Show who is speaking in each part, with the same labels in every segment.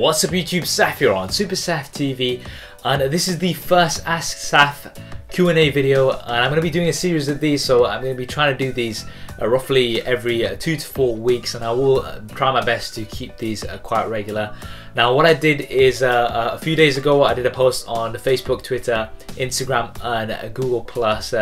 Speaker 1: What's up YouTube, Saf here on Super Saf TV and this is the first Ask Saf Q&A video and I'm going to be doing a series of these so I'm going to be trying to do these uh, roughly every uh, two to four weeks and I will uh, try my best to keep these uh, quite regular. Now what I did is uh, a few days ago I did a post on Facebook, Twitter, Instagram and Google Plus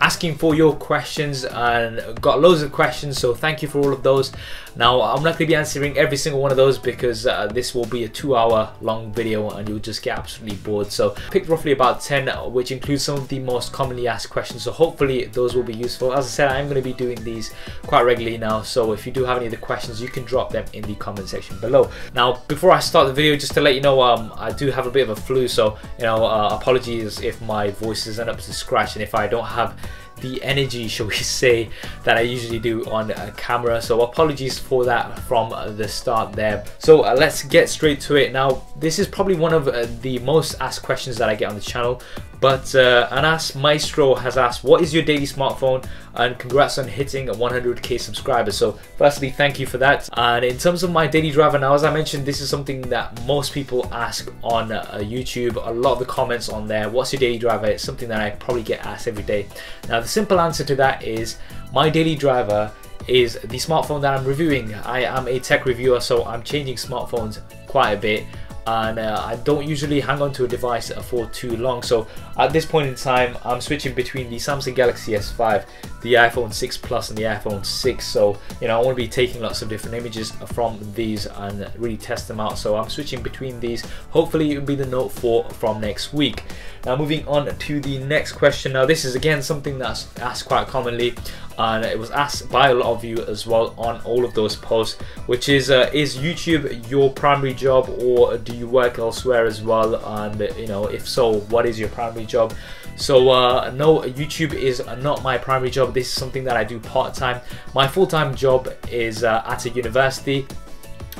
Speaker 1: asking for your questions and got loads of questions so thank you for all of those. Now I'm not going to be answering every single one of those because uh, this will be a two hour long video and you'll just get absolutely bored. So I picked roughly about 10 which includes some of the most commonly asked questions. So hopefully those will be useful. As I said I am going to be doing these quite regularly now. So if you do have any other questions you can drop them in the comment section below. Now before I start the video just to let you know um, I do have a bit of a flu. So you know uh, apologies if my voice isn't up to scratch and if I don't have the energy, shall we say, that I usually do on camera. So apologies for that from the start there. So uh, let's get straight to it. Now, this is probably one of uh, the most asked questions that I get on the channel. But uh, Anas Maestro has asked, what is your daily smartphone? And congrats on hitting 100k subscribers. So firstly, thank you for that. And in terms of my daily driver, now as I mentioned, this is something that most people ask on uh, YouTube. A lot of the comments on there, what's your daily driver? It's something that I probably get asked every day. Now the simple answer to that is my daily driver is the smartphone that I'm reviewing. I am a tech reviewer, so I'm changing smartphones quite a bit and uh, I don't usually hang on to a device for too long. So at this point in time I'm switching between the Samsung Galaxy S5 the iPhone 6 Plus and the iPhone 6 so you know I want to be taking lots of different images from these and really test them out. So I'm switching between these. Hopefully it will be the Note 4 from next week. Now moving on to the next question. Now this is again something that's asked quite commonly and it was asked by a lot of you as well on all of those posts which is uh, is YouTube your primary job or do you work elsewhere as well? And you know if so what is your primary job? So uh, no YouTube is not my primary job. This is something that I do part-time. My full-time job is uh, at a university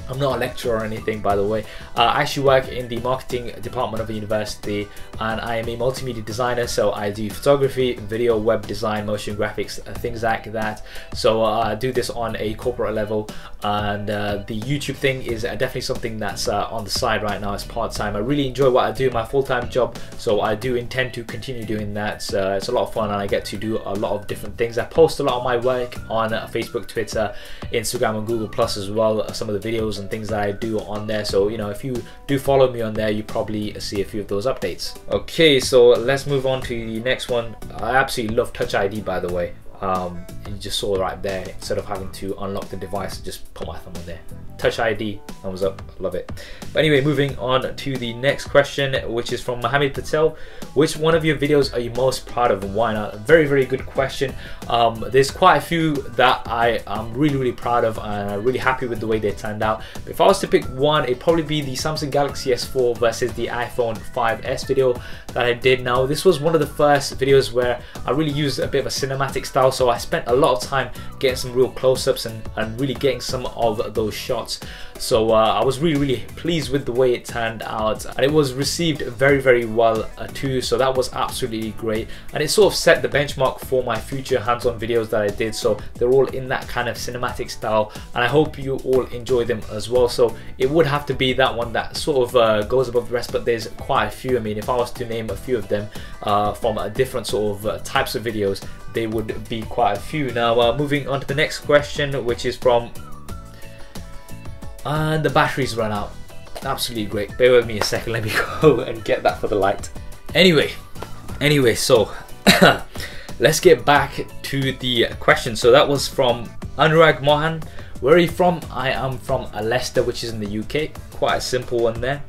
Speaker 1: I'm not a lecturer or anything, by the way. Uh, I actually work in the marketing department of a university and I am a multimedia designer. So I do photography, video, web design, motion graphics, uh, things like that. So uh, I do this on a corporate level and uh, the YouTube thing is definitely something that's uh, on the side right now as part-time. I really enjoy what I do, my full-time job. So I do intend to continue doing that. It's a lot of fun and I get to do a lot of different things. I post a lot of my work on Facebook, Twitter, Instagram and Google Plus as well. Some of the videos and things that I do on there. So, you know, if you do follow me on there, you probably see a few of those updates. Okay, so let's move on to the next one. I absolutely love Touch ID, by the way. Um, you just saw right there, instead of having to unlock the device, just put my thumb on there. Touch ID, thumbs up, love it. But anyway, moving on to the next question, which is from Mohammed Patel. Which one of your videos are you most proud of and why not? Very, very good question. Um, there's quite a few that I am really, really proud of and I'm really happy with the way they turned out. But if I was to pick one, it'd probably be the Samsung Galaxy S4 versus the iPhone 5S video that I did now. This was one of the first videos where I really used a bit of a cinematic style, so I spent a lot of time getting some real close-ups and, and really getting some of those shots. So uh, I was really really pleased with the way it turned out and it was received very very well uh, too so that was absolutely great. And it sort of set the benchmark for my future hands-on videos that I did so they're all in that kind of cinematic style and I hope you all enjoy them as well. So it would have to be that one that sort of uh, goes above the rest but there's quite a few. I mean if I was to name a few of them uh, from a different sort of uh, types of videos they would be quite a few now uh, moving on to the next question which is from and the batteries run out. Absolutely great. Bear with me a second, let me go and get that for the light. Anyway, anyway, so let's get back to the question. So that was from Anurag Mohan. Where are you from? I am from Leicester, which is in the UK. Quite a simple one there.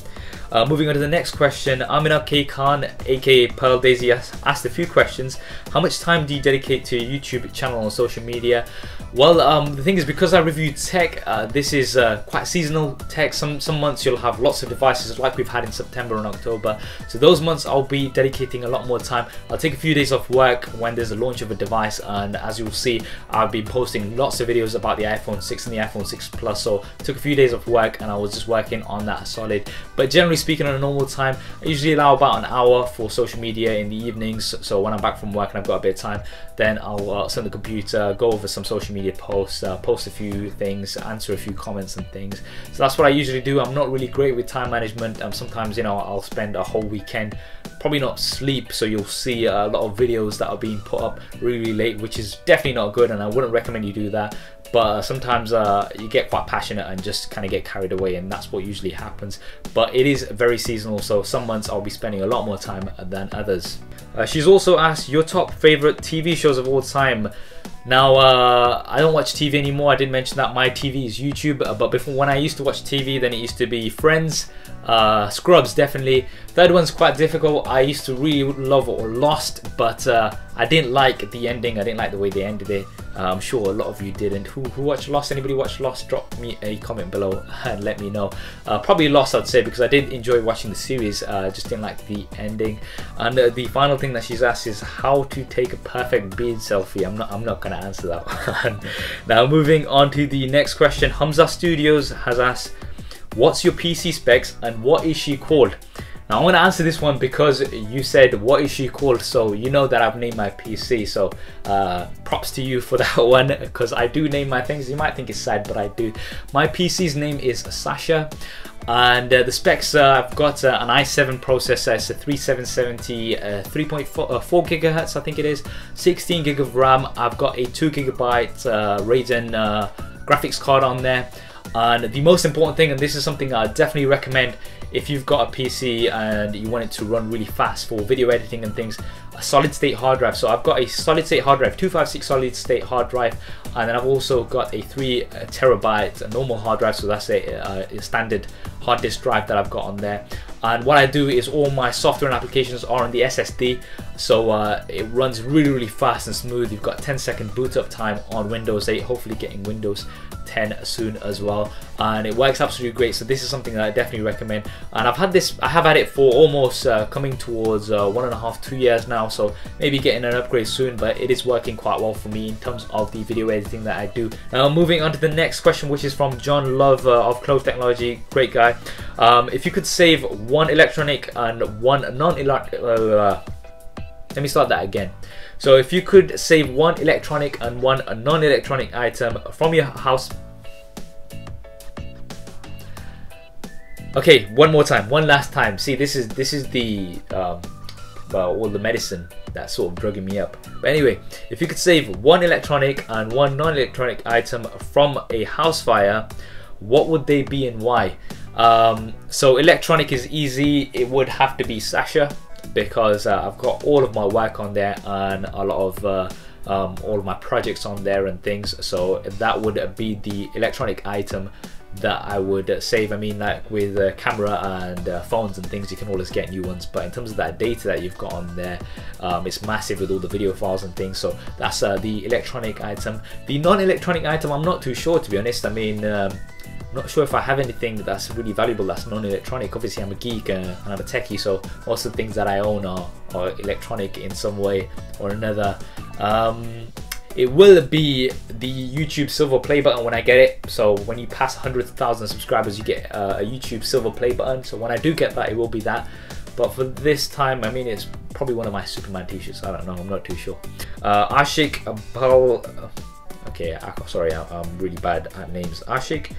Speaker 1: Uh, moving on to the next question, Amina K. Khan, aka Pearl Daisy, asked a few questions. How much time do you dedicate to your YouTube channel and social media? Well, um, the thing is, because I review tech, uh, this is uh, quite seasonal tech. Some some months you'll have lots of devices, like we've had in September and October. So those months I'll be dedicating a lot more time. I'll take a few days off work when there's a launch of a device, and as you'll see, I'll be posting lots of videos about the iPhone 6 and the iPhone 6 Plus. So I took a few days off work, and I was just working on that solid. But generally speaking, on a normal time, I usually allow about an hour for social media in the evenings. So when I'm back from work and I've got a bit of time, then I'll uh, send the computer, go over some social media media posts, uh, post a few things, answer a few comments and things. So that's what I usually do. I'm not really great with time management. Um, sometimes you know I'll spend a whole weekend probably not sleep so you'll see a lot of videos that are being put up really late which is definitely not good and I wouldn't recommend you do that but uh, sometimes uh, you get quite passionate and just kind of get carried away and that's what usually happens but it is very seasonal so some months I'll be spending a lot more time than others uh, she's also asked your top favorite TV shows of all time now, uh, I don't watch TV anymore. I did mention that my TV is YouTube, uh, but before when I used to watch TV, then it used to be Friends, uh, Scrubs, definitely. Third one's quite difficult. I used to really love or Lost, but uh, I didn't like the ending. I didn't like the way they ended it. Uh, I'm sure a lot of you didn't. Who, who watched Lost? Anybody watch Lost? Drop me a comment below and let me know. Uh, probably Lost, I'd say, because I did enjoy watching the series. Uh, just didn't like the ending. And uh, the final thing that she's asked is how to take a perfect beard selfie. I'm not. I'm not gonna answer that one. now moving on to the next question. Hamza Studios has asked, "What's your PC specs and what is she called?" Now I'm to answer this one because you said what is she called? So you know that I've named my PC so uh, props to you for that one because I do name my things. You might think it's sad but I do. My PC's name is Sasha and uh, the specs uh, I've got uh, an i7 processor. It's a 3770 uh, 3.4 uh, gigahertz I think it is. 16 gig of RAM. I've got a 2 gigabyte uh, Radeon graphics card on there. And the most important thing and this is something I definitely recommend if you've got a PC and you want it to run really fast for video editing and things, solid state hard drive. So I've got a solid state hard drive, 256 solid state hard drive, and then I've also got a three terabyte a normal hard drive. So that's a, a, standard hard disk drive that I've got on there. And what I do is all my software and applications are on the SSD, so uh, it runs really, really fast and smooth. You've got 10 second boot up time on Windows 8, hopefully getting Windows 10 soon as well and it works absolutely great so this is something that I definitely recommend and I've had this I have had it for almost uh, coming towards uh, one and a half two years now so maybe getting an upgrade soon but it is working quite well for me in terms of the video editing that I do now moving on to the next question which is from John Love uh, of Clove Technology great guy um, if you could save one electronic and one non-electronic uh, let me start that again. So if you could save one electronic and one non-electronic item from your house Okay, one more time, one last time. See, this is this is the um, well, all the medicine that's sort of drugging me up. But anyway, if you could save one electronic and one non-electronic item from a house fire, what would they be and why? Um, so electronic is easy. It would have to be Sasha because uh, I've got all of my work on there and a lot of uh, um, all of my projects on there and things. So that would be the electronic item that I would save. I mean, like with camera and uh, phones and things, you can always get new ones. But in terms of that data that you've got on there, um, it's massive with all the video files and things. So that's uh, the electronic item. The non-electronic item, I'm not too sure to be honest. I mean. Um, not sure if I have anything that's really valuable that's non-electronic. Obviously, I'm a geek and I'm a techie, so most of the things that I own are, are electronic in some way or another. Um, it will be the YouTube silver play button when I get it. So when you pass 100,000 subscribers, you get uh, a YouTube silver play button. So when I do get that, it will be that. But for this time, I mean, it's probably one of my Superman t-shirts. I don't know. I'm not too sure. Uh, Ashik Bal. Okay, sorry, I'm really bad at names. Ashik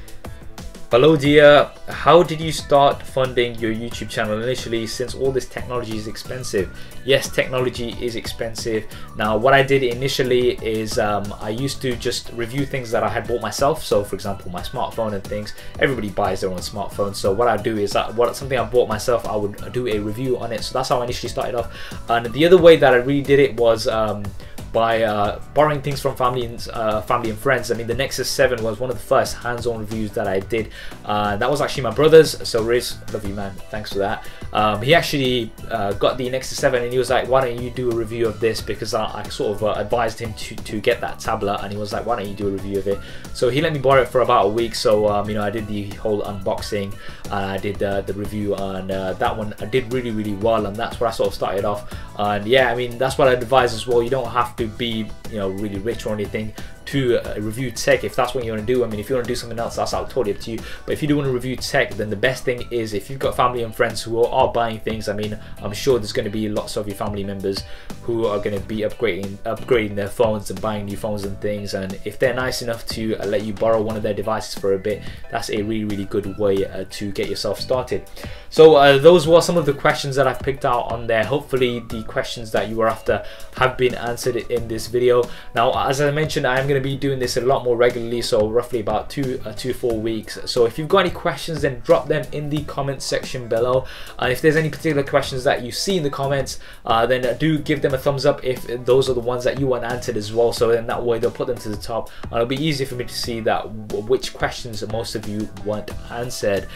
Speaker 1: Hello dear, how did you start funding your YouTube channel initially since all this technology is expensive? Yes, technology is expensive. Now what I did initially is um, I used to just review things that I had bought myself. So for example, my smartphone and things, everybody buys their own smartphone. So what I do is that what something I bought myself, I would do a review on it. So that's how I initially started off. And the other way that I really did it was um, by uh, borrowing things from family and uh, family and friends. I mean, the Nexus 7 was one of the first hands-on reviews that I did. Uh, that was actually my brother's. So Riz, love you man, thanks for that. Um, he actually uh, got the Nexus 7 and he was like, why don't you do a review of this? Because I, I sort of uh, advised him to, to get that tablet and he was like, why don't you do a review of it? So he let me borrow it for about a week. So, um, you know, I did the whole unboxing I did uh, the review and that one I did really, really well. And that's where I sort of started off. And yeah, I mean, that's what I advise as well. You don't have to be you know really rich or anything to uh, review tech if that's what you want to do. I mean, if you want to do something else, that's totally up to you. But if you do want to review tech, then the best thing is if you've got family and friends who are, are buying things. I mean, I'm sure there's going to be lots of your family members who are going to be upgrading upgrading their phones and buying new phones and things. And if they're nice enough to uh, let you borrow one of their devices for a bit, that's a really really good way uh, to get yourself started. So uh, those were some of the questions that I've picked out on there. Hopefully the questions that you were after have been answered in this video. Now, as I mentioned, I am going to be doing this a lot more regularly, so roughly about two, uh, two, four weeks. So if you've got any questions, then drop them in the comment section below. And if there's any particular questions that you see in the comments, uh, then do give them a thumbs up if those are the ones that you want answered as well. So then that way they'll put them to the top, and it'll be easier for me to see that which questions most of you want answered.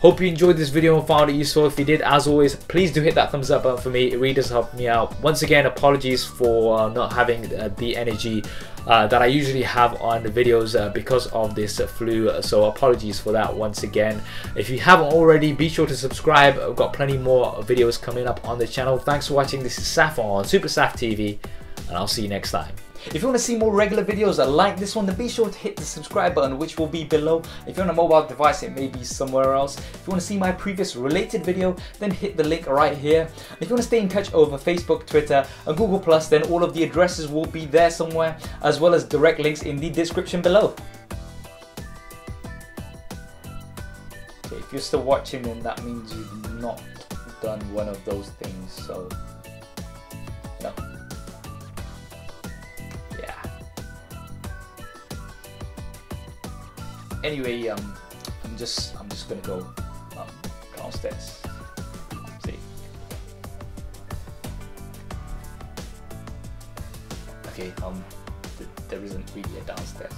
Speaker 1: Hope you enjoyed this video and found it useful. If you did, as always, please do hit that thumbs up button for me. It really does help me out. Once again, apologies for uh, not having uh, the energy uh, that I usually have on the videos uh, because of this flu. So apologies for that once again. If you haven't already, be sure to subscribe. I've got plenty more videos coming up on the channel. Thanks for watching. This is Saf on Super Saf TV, and I'll see you next time. If you want to see more regular videos like this one, then be sure to hit the subscribe button, which will be below. If you're on a mobile device, it may be somewhere else. If you want to see my previous related video, then hit the link right here. If you want to stay in touch over Facebook, Twitter, and Google+, then all of the addresses will be there somewhere, as well as direct links in the description below. Okay, if you're still watching, then that means you've not done one of those things, so... anyway, um, I'm just I'm just gonna go um, downstairs. See. Okay. Um, th there isn't really a downstairs.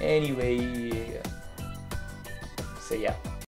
Speaker 1: Anyway, so yeah.